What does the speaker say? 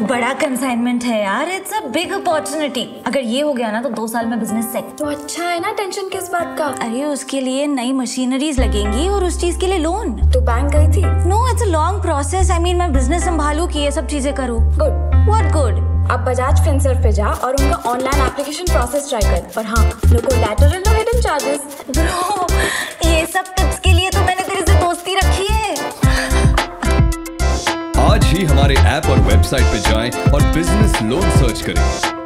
बड़ा कंसाइनमेंट है यार। इट्स अ बिग अपॉर्चुनिटी अगर ये हो गया ना तो दो साल में बिज़नेस सेट तो अच्छा है ना टेंशन किस बात का? अरे उसके लिए नई मशीनरीज लगेंगी और उस चीज़ के लिए लोन तो बैंक गई थी? No it's a long process I mean मैं बिज़नेस संभालू कि ये सब चीज़ें करूँ। गुड व्हाट गुड अब बजाज फिनसर्व पे जा और उनका ऑनलाइन एप्लीकेशन प्रोसेस ट्राई कर। और हाँ no collateral no hidden charges bro ही हमारे ऐप और वेबसाइट पर जाएँ और बिज़नेस लोन सर्च करें।